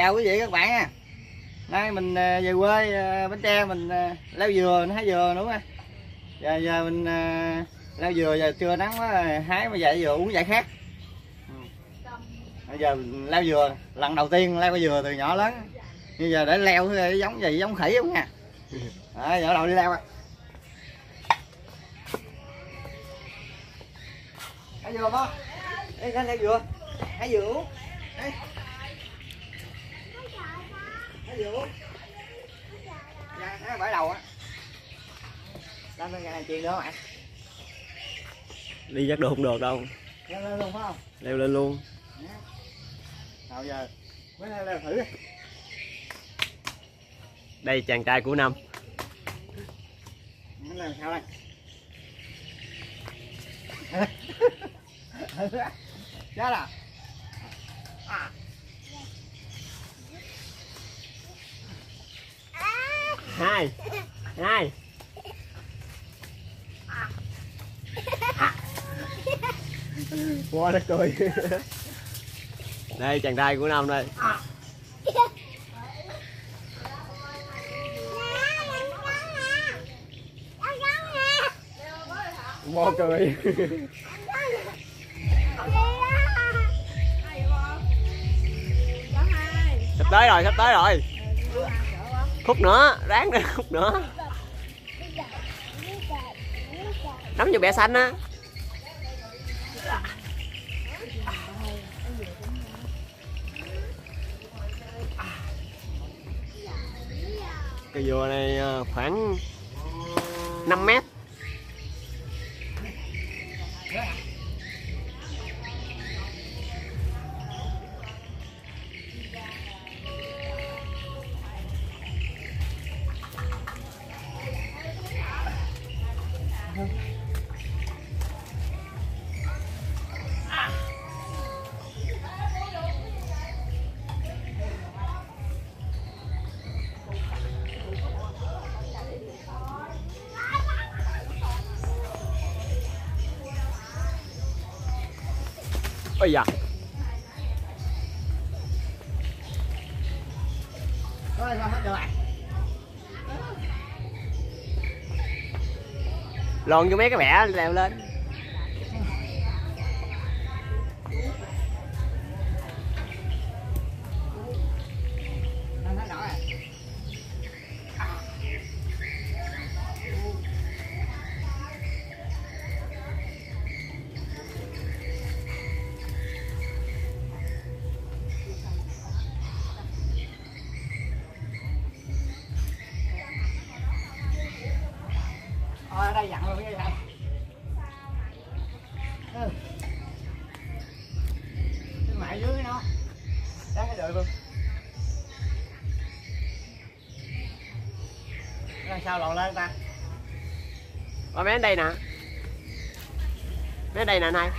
chào quý vị các bạn nha. Nay mình ờ, về quê ờ, bến tre mình ờ, leo dừa hái dừa đúng không giờ giờ mình leo dừa giờ trưa nắng quá hái mà dạy dừa uống dạy khác. Ừ. Bây giờ mình leo dừa lần đầu tiên leo cái dừa từ nhỏ lớn. Bây giờ để leo giống gì giống khỉ không nha. Đó, giờ đầu đi leo á hái dừa không? Đi lên leo dừa. Hái dừa uống. Đi hái dừa uống ra nó bãi đầu á. Lên bên này chuyện nữa mày đi chắc được không được đâu. Leo lên luôn phải không? Leo lên luôn. Nào giờ mới leo, leo thử đi. Đây chàng trai của năm. Làm sao đây? Chết à? À hai hai quá nó cười đây chàng trai của năm đây. Mo cười sắp tới rồi sắp tới rồi khúc nữa ráng nữa khúc nữa. Nắm vô bẹ xanh á. Cây dừa này ờ, khoảng 5 mét ôi da. Thôi hết rồi vô mấy cái bẻ leo Lên Sao lòn lên ta? Ba mấy đây nè Mấy đây nè anh hai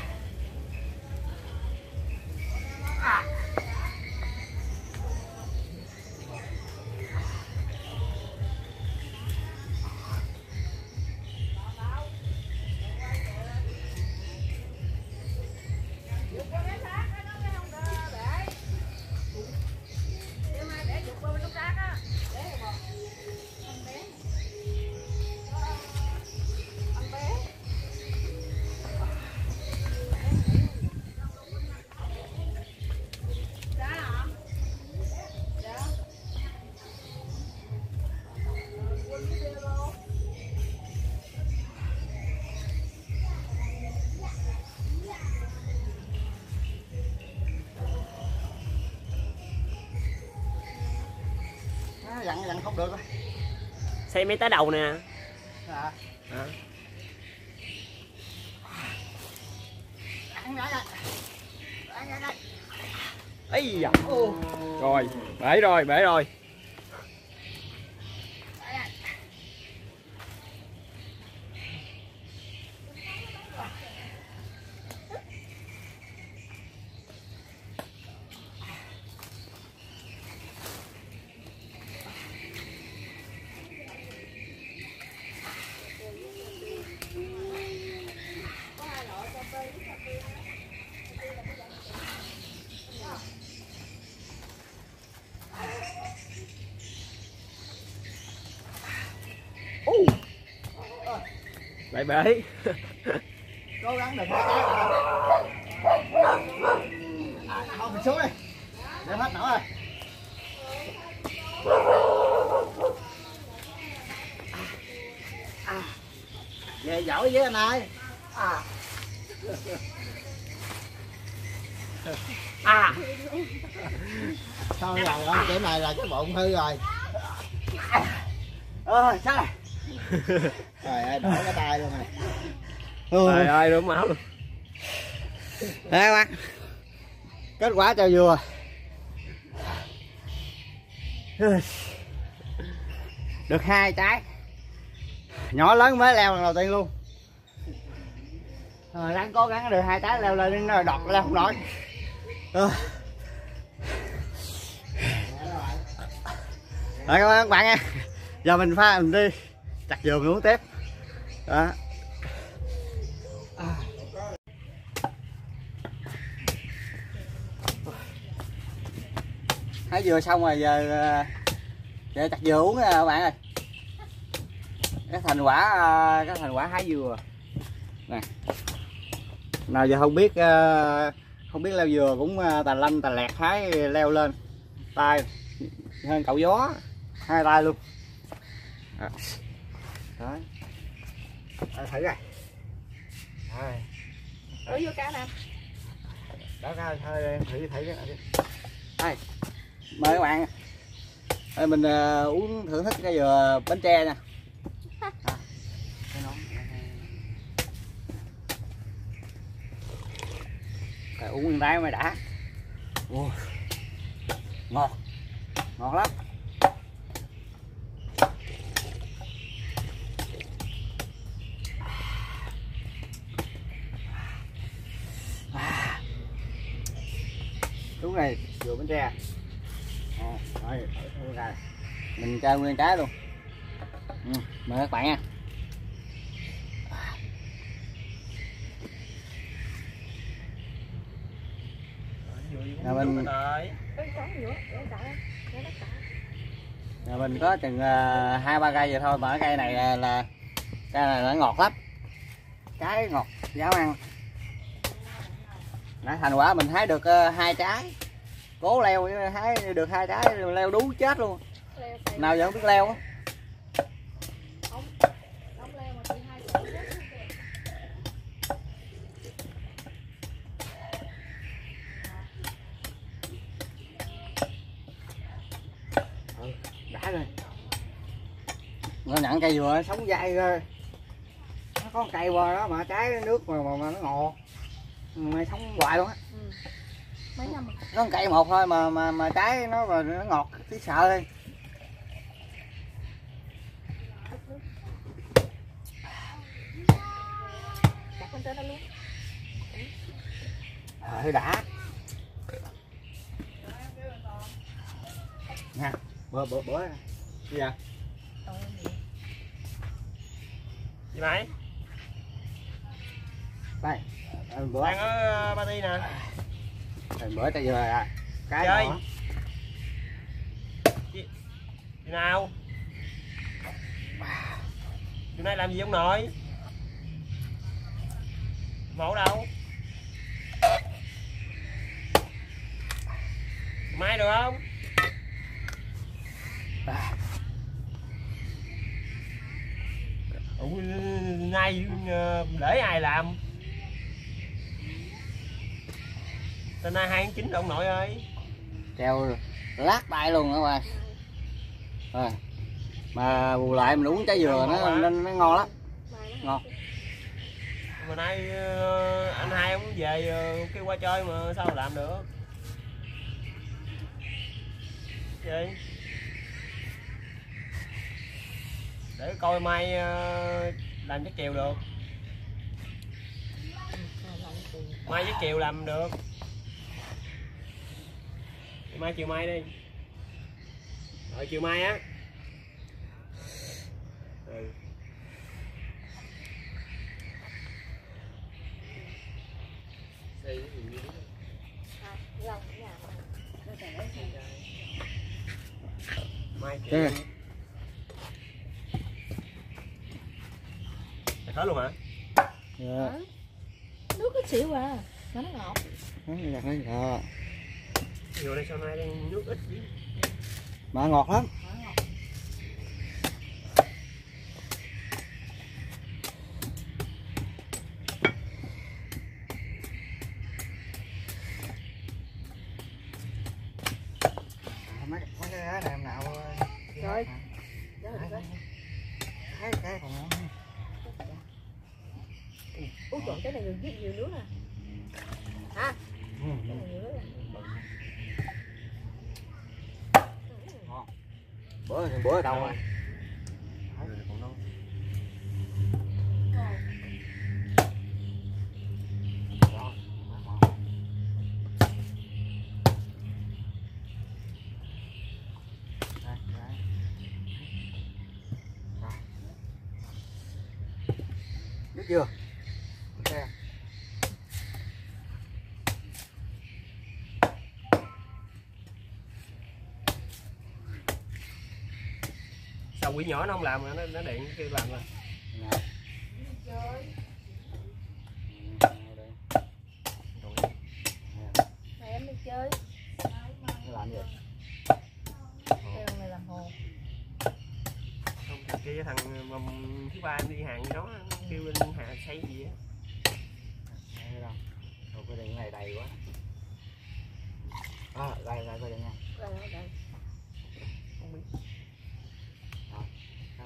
được rồi. Xây mấy tá đầu nè À, đây. ấy Ô. rồi bể rồi bể rồi bể bể. Cố gắng đừng trái à, không mình xuống đi. Để hết nổi rồi. À, về giỏi với anh ơi à. À Thôi rồi ông chỗ này là cái bụng hư rồi. Ờ sao này Trời ơi, đổ cái tay luôn này trời ơi đúng máu luôn. Đây các bạn Kết quả cho vừa. Được hai trái. Nhỏ lớn mới leo lần đầu tiên luôn. Rồi ráng cố gắng được hai trái leo lên nó đọt leo không nổi. Ờ. Rồi các bạn, các bạn nha. Giờ mình pha mình đi. Chặt dừa mình uống tiếp đó. Hái dừa xong rồi giờ để giờ chặt dừa uống các bạn ơi. Cái thành quả ờ, cái thành quả hái dừa. Nè. Nào giờ không biết không biết leo dừa cũng tà lanh, tà lẹt hái leo lên. Tay hơn cậu gió. Hai tay luôn. Đó. Đấy. Ờ, thử rồi Rồi. Đổ vô cá nè đó ra thôi thử thử cái này đi. Đây. Mời các bạn. Đây mình ờ, uống thưởng thức cái dừa bánh tre nha. À. Rồi, uống miếng đáy mới đã. Ôi, ngọt. Ngọt lắm xuống này dừa bánh tre. À, rồi rồi mình chơi nguyên trái luôn. Ừ, mời các bạn nha. Nhà mình- Nhà mình có chừng ờ, hai ba cây vậy thôi mà cái cây này ờ, là, là cây này nó ngọt lắm. Trái ngọt dám ăn đã thành quả mình hái được ờ, hai trái. Cố leo hái được hai trái leo đú chết luôn. Nào giờ không biết leo á? Rồi. Nó nhận cây dừa sống dai rồi nó có cây qua đó mà trái nước mà, mà, mà nó ngọt mày sống hoài luôn á. Ừ. Mấy năm rồi? Nó cây một thôi mà mà mà trái nó mà nó ngọt tí sợ thôi đó luôn. Hơi đã. Nha bữa bữa bữa gì à ơi, gì? mày? Đây. ờ, đang ở party nè. Rồi bữa tay vừa à. Cái Chơi. nhỏ chị nào? Chiều nay làm gì ông nội? Mẫu đâu? Mai được không? Ủa, nay ờ, lễ ai làm Tên nay 2 tháng 9 rồi ông nội ơi. Treo lát tay luôn các bạn rồi. Mà bù lại mình uống trái dừa nó nó, nó ngon lắm. Ngon. Mà nay ờ, anh hai ông về ờ, kêu qua chơi mà sao làm được? Gì? Để coi mai ờ, làm chắc chiều được. Mai với chiều làm được mai chiều mai đi rồi chiều mai á ừ. Nó mai chiều thôi Hết luôn hả? Dạ. Hả? nước ít xỉu à nó ngọt Đó, gạt lên. Đó. Vô đây sau này đây nước ít. Mà ngọt lắm. Bữa bữa đâu Rồi còn non. Đây, đây. Rồi. Biết chưa? Ok. Sao quỷ nhỏ nó không làm nó nó điện kêu làm rồi. Chơi đây. Rồi. Nè, Này em đi chơi nó làm gì? Đây này làm hồ Không thằng kia thằng mà thứ ba đi hàng gì đó nó kêu lên hạ xây gì á. Đây đâu? Rồi cái điện này đầy quá. À, đây đây cái điện nha. Đây đây đây Không biết. Sao mà bớt đây nè. Vừa non non À, quay. Hú ở đâu? À, uống quá đi. Uống đi. À,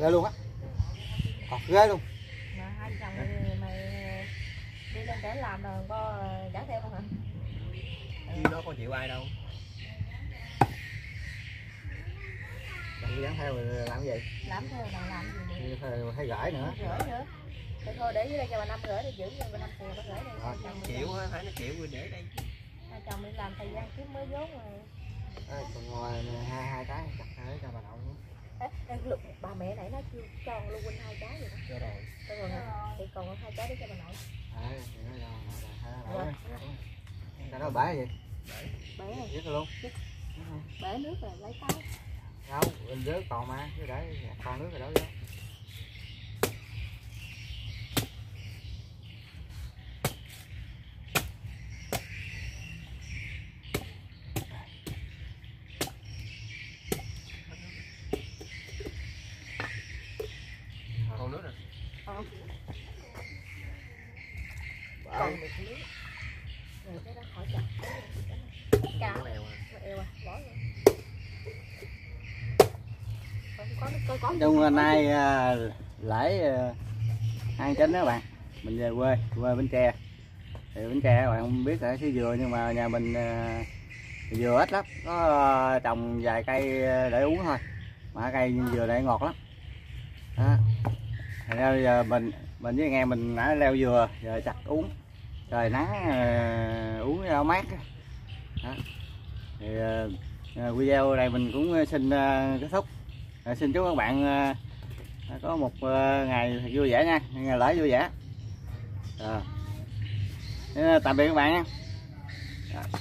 ghê luôn á. Ngọt ghê luôn. Mà hai chồng mày, đi lên để làm rồi có trả theo không hả? Chứ nó có chịu ai đâu. Dán theo rồi làm cái gì? Làm theo là làm gì được Hay, hay gãi nữa. Gửi nữa Thì thôi để dưới đây cho bà Năm gửi đi giữ cho bà Năm tiền bà gửi đây chồng đi Chịu á, phải nó chịu rồi để đây. Hai chồng đi làm thời gian kiếm mới vốn rồi Ê, còn ngoài hai hai cái chặt hai cho bà nội nữa. Lúc bà mẹ nãy nó chưa cho lưu huynh hai trái vậy đó Cho rồi. Cho rồi hả? Thì còn hai trái để cho bà nội À, thì nó. Hai đó bả gì? Này, Giết luôn. bể nước rồi lấy cái Đâu, bên dưới còn mà, cứ để còn nước rồi đó vô. Nước rồi. Ờ, Bả còn được nước Rồi cái đó khỏi chặt. Cá Nó lèo à. Nó eo à, bỏ vô. Không có nước có có Trong nay à, lễ à, ăn chính đó bạn. Mình về quê quê bến tre. Thì bến tre các bạn không biết là xứ dừa nhưng mà nhà mình à, dừa ít lắm. Có à, trồng vài cây à, để uống thôi. Mà cây dừa đây ngọt lắm. Đó. Thành bây giờ mình mình với anh em mình đã leo dừa giờ chặt uống. Trời nắng uh, uống cho mát đó. thì uh, video này mình cũng xin uh, kết thúc. Uh, xin chúc các bạn uh, có một uh, ngày vui vẻ nha. Ngày lễ vui vẻ. À. Tạm biệt các bạn nha. Dạ.